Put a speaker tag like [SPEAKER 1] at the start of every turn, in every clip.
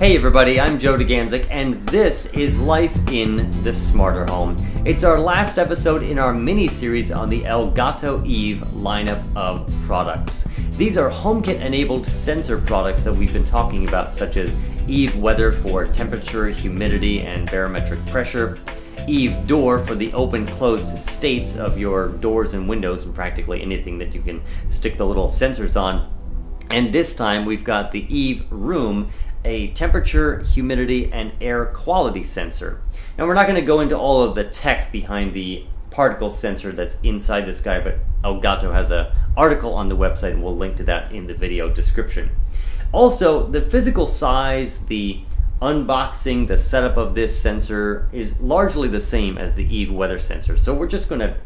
[SPEAKER 1] Hey everybody, I'm Joe DeGanzik, and this is Life in the Smarter Home. It's our last episode in our mini-series on the Elgato Eve lineup of products. These are HomeKit-enabled sensor products that we've been talking about, such as Eve Weather for temperature, humidity, and barometric pressure, Eve Door for the open-closed states of your doors and windows and practically anything that you can stick the little sensors on, and this time we've got the Eve Room a temperature, humidity, and air quality sensor. Now we're not going to go into all of the tech behind the particle sensor that's inside this guy, but Elgato has an article on the website and we'll link to that in the video description. Also, the physical size, the unboxing, the setup of this sensor is largely the same as the Eve weather sensor. So we're just going to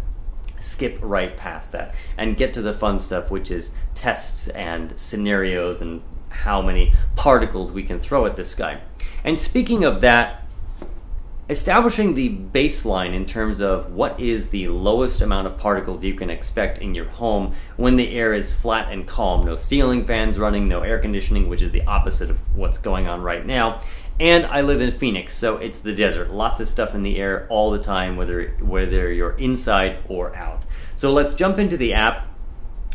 [SPEAKER 1] skip right past that and get to the fun stuff, which is tests and scenarios and how many particles we can throw at this guy. And speaking of that, establishing the baseline in terms of what is the lowest amount of particles you can expect in your home when the air is flat and calm. No ceiling fans running, no air conditioning, which is the opposite of what's going on right now. And I live in Phoenix, so it's the desert. Lots of stuff in the air all the time, whether, whether you're inside or out. So let's jump into the app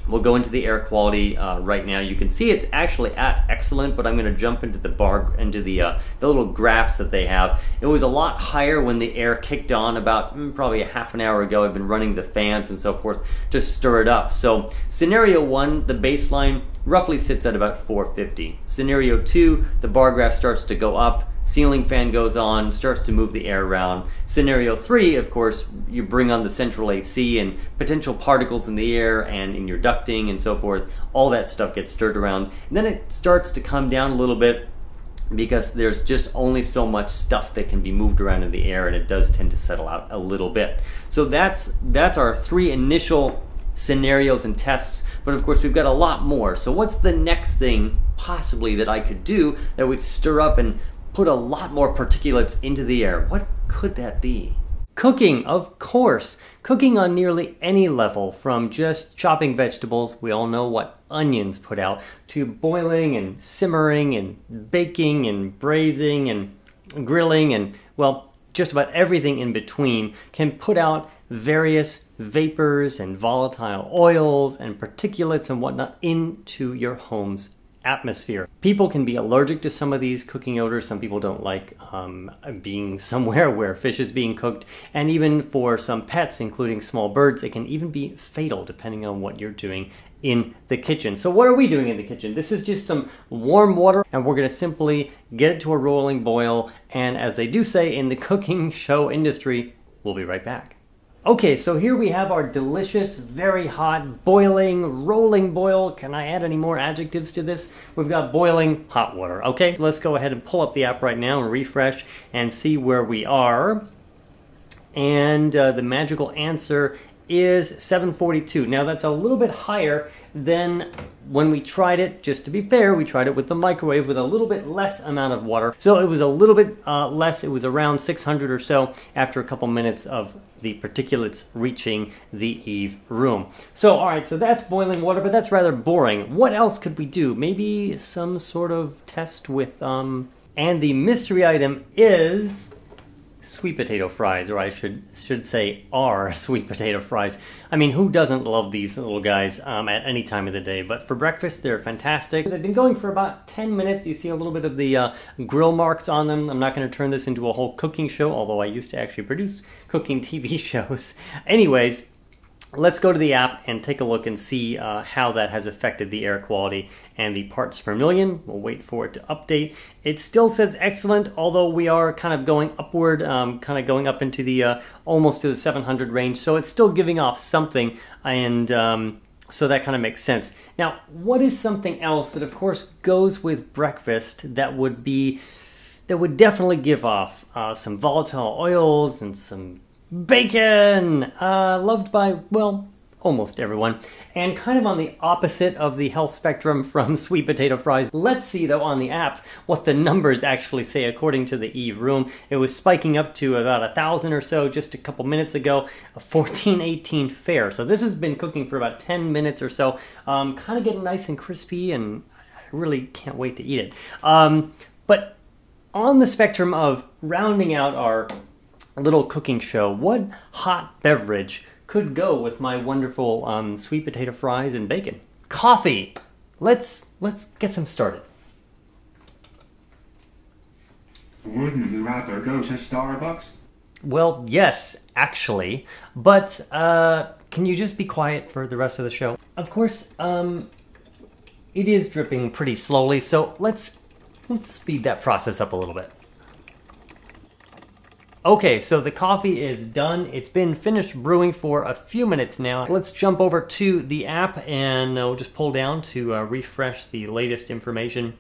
[SPEAKER 1] We'll go into the air quality uh, right now. You can see it's actually at excellent, but I'm going to jump into the bar, into the uh, the little graphs that they have. It was a lot higher when the air kicked on about mm, probably a half an hour ago. I've been running the fans and so forth to stir it up. So scenario one, the baseline roughly sits at about 450. Scenario two, the bar graph starts to go up ceiling fan goes on, starts to move the air around. Scenario three, of course, you bring on the central AC and potential particles in the air and in your ducting and so forth. All that stuff gets stirred around. And then it starts to come down a little bit because there's just only so much stuff that can be moved around in the air and it does tend to settle out a little bit. So that's that's our three initial scenarios and tests, but of course we've got a lot more. So what's the next thing possibly that I could do that would stir up and put a lot more particulates into the air. What could that be? Cooking, of course. Cooking on nearly any level, from just chopping vegetables, we all know what onions put out, to boiling and simmering and baking and braising and grilling and, well, just about everything in between can put out various vapors and volatile oils and particulates and whatnot into your home's atmosphere. People can be allergic to some of these cooking odors. Some people don't like um, being somewhere where fish is being cooked. And even for some pets, including small birds, it can even be fatal depending on what you're doing in the kitchen. So what are we doing in the kitchen? This is just some warm water and we're gonna simply get it to a rolling boil. And as they do say in the cooking show industry, we'll be right back. Okay, so here we have our delicious, very hot, boiling, rolling boil. Can I add any more adjectives to this? We've got boiling hot water. Okay, so let's go ahead and pull up the app right now and refresh and see where we are. And uh, the magical answer is 742. Now that's a little bit higher than when we tried it, just to be fair, we tried it with the microwave with a little bit less amount of water. So it was a little bit uh, less, it was around 600 or so after a couple minutes of the particulates reaching the Eve room. So, all right, so that's boiling water, but that's rather boring. What else could we do? Maybe some sort of test with, um, and the mystery item is sweet potato fries, or I should should say are sweet potato fries. I mean, who doesn't love these little guys um, at any time of the day? But for breakfast, they're fantastic. They've been going for about 10 minutes. You see a little bit of the uh, grill marks on them. I'm not going to turn this into a whole cooking show, although I used to actually produce cooking TV shows. Anyways, Let's go to the app and take a look and see uh, how that has affected the air quality and the parts per million. We'll wait for it to update. It still says excellent, although we are kind of going upward, um, kind of going up into the uh, almost to the 700 range. So it's still giving off something, and um, so that kind of makes sense. Now, what is something else that, of course, goes with breakfast that would be that would definitely give off uh, some volatile oils and some Bacon! Uh, loved by, well, almost everyone. And kind of on the opposite of the health spectrum from sweet potato fries. Let's see, though, on the app what the numbers actually say according to the Eve room. It was spiking up to about a thousand or so just a couple minutes ago, a 1418 fare. So this has been cooking for about 10 minutes or so. Um, kind of getting nice and crispy, and I really can't wait to eat it. Um, but on the spectrum of rounding out our little cooking show, what hot beverage could go with my wonderful um, sweet potato fries and bacon? Coffee. Let's let's get some started.
[SPEAKER 2] Wouldn't you rather go to Starbucks?
[SPEAKER 1] Well, yes, actually, but uh, can you just be quiet for the rest of the show? Of course, um, it is dripping pretty slowly, so let's let's speed that process up a little bit. Okay, so the coffee is done. It's been finished brewing for a few minutes now. Let's jump over to the app and uh, we'll just pull down to uh, refresh the latest information.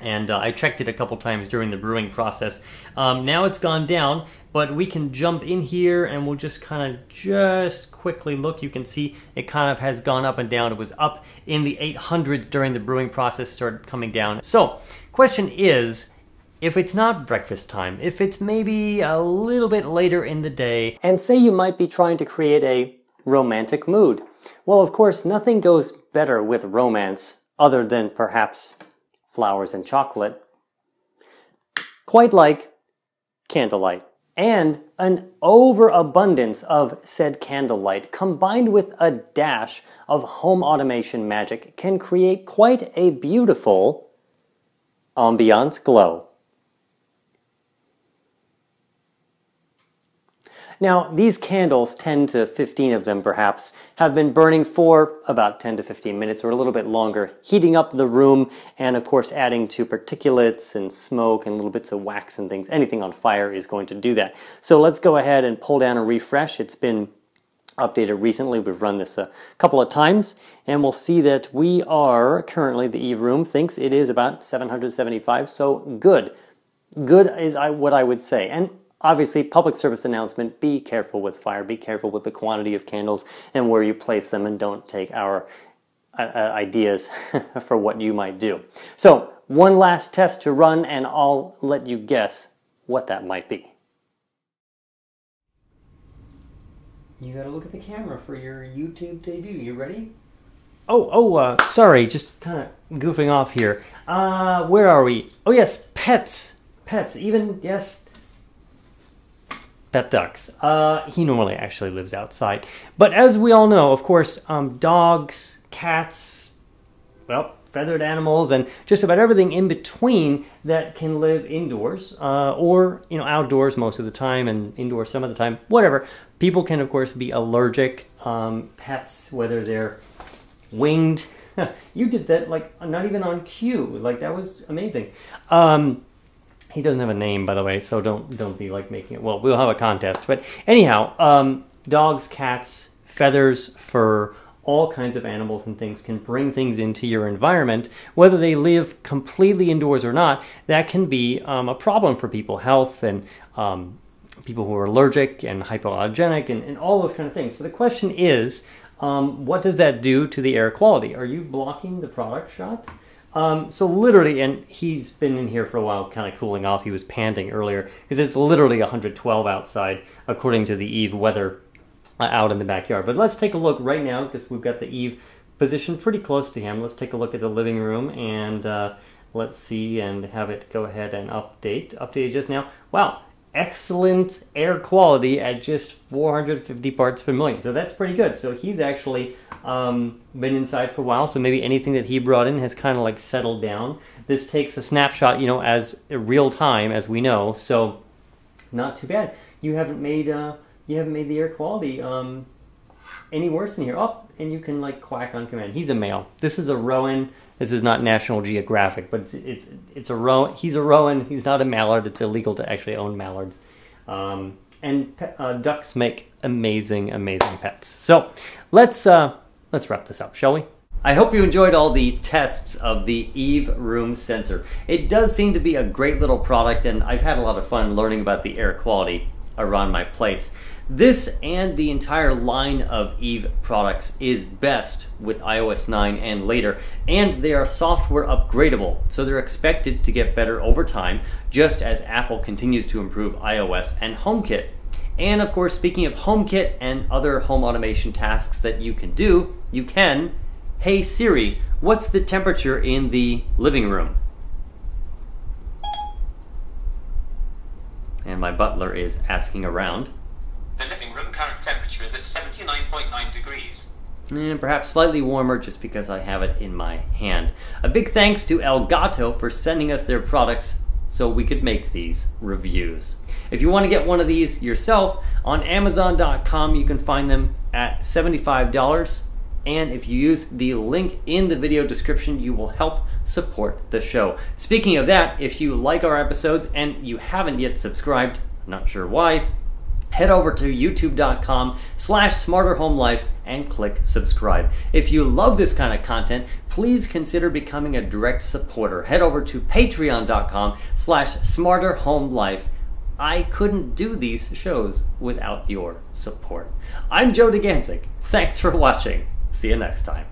[SPEAKER 1] And uh, I checked it a couple times during the brewing process. Um, now it's gone down, but we can jump in here and we'll just kind of just quickly look. You can see it kind of has gone up and down. It was up in the 800s during the brewing process, started coming down. So, question is, if it's not breakfast time, if it's maybe a little bit later in the day, and say you might be trying to create a romantic mood. Well, of course, nothing goes better with romance other than perhaps flowers and chocolate. Quite like candlelight. And an overabundance of said candlelight combined with a dash of home automation magic can create quite a beautiful ambiance glow. Now, these candles, 10 to 15 of them perhaps, have been burning for about 10 to 15 minutes or a little bit longer, heating up the room and of course adding to particulates and smoke and little bits of wax and things. Anything on fire is going to do that. So let's go ahead and pull down a refresh. It's been updated recently. We've run this a couple of times and we'll see that we are currently, the Eve room thinks it is about 775, so good. Good is I, what I would say. And Obviously, public service announcement, be careful with fire, be careful with the quantity of candles and where you place them and don't take our uh, uh ideas for what you might do. So one last test to run and I'll let you guess what that might be. You gotta look at the camera for your YouTube debut. You ready? Oh, oh, uh, sorry, just kind of goofing off here. Uh, where are we? Oh yes, pets. Pets, even, yes, pet ducks. Uh, he normally actually lives outside. But as we all know, of course, um, dogs, cats, well, feathered animals, and just about everything in between that can live indoors uh, or you know outdoors most of the time and indoors some of the time. Whatever. People can, of course, be allergic. Um, pets, whether they're winged. you did that like not even on cue. Like that was amazing. Um, he doesn't have a name, by the way, so don't don't be like making it. Well, we'll have a contest, but anyhow, um, dogs, cats, feathers, fur, all kinds of animals and things can bring things into your environment, whether they live completely indoors or not. That can be um, a problem for people, health and um, people who are allergic and hypoallergenic and, and all those kind of things. So the question is, um, what does that do to the air quality? Are you blocking the product shot? Um, so literally, and he's been in here for a while, kind of cooling off. He was panting earlier because it's literally 112 outside, according to the Eve weather uh, out in the backyard. But let's take a look right now because we've got the Eve positioned pretty close to him. Let's take a look at the living room and uh, let's see and have it go ahead and update. Updated just now. Wow, excellent air quality at just 450 parts per million. So that's pretty good. So he's actually um, been inside for a while. So maybe anything that he brought in has kind of like settled down. This takes a snapshot, you know, as real time as we know. So not too bad. You haven't made uh, you haven't made the air quality um, any worse in here. Oh, and you can like quack on command. He's a male. This is a Rouen this is not National Geographic, but it's it's it's a Rouen. He's a Rouen. He's not a mallard. It's illegal to actually own mallards. Um, and uh, ducks make amazing, amazing pets. So let's uh, let's wrap this up, shall we? I hope you enjoyed all the tests of the Eve Room Sensor. It does seem to be a great little product, and I've had a lot of fun learning about the air quality around my place. This and the entire line of Eve products is best with iOS 9 and later, and they are software upgradable, so they're expected to get better over time, just as Apple continues to improve iOS and HomeKit. And of course, speaking of HomeKit and other home automation tasks that you can do, you can, hey Siri, what's the temperature in the living room? And my butler is asking around.
[SPEAKER 3] The living room current temperature is at 79.9 degrees.
[SPEAKER 1] And perhaps slightly warmer just because I have it in my hand. A big thanks to Elgato for sending us their products so we could make these reviews. If you want to get one of these yourself, on Amazon.com you can find them at $75. And if you use the link in the video description, you will help support the show. Speaking of that, if you like our episodes and you haven't yet subscribed, not sure why, head over to youtube.com slash smarterhomelife and click subscribe. If you love this kind of content, please consider becoming a direct supporter. Head over to patreon.com slash smarterhomelife. I couldn't do these shows without your support. I'm Joe DeGanzik. Thanks for watching. See you next time.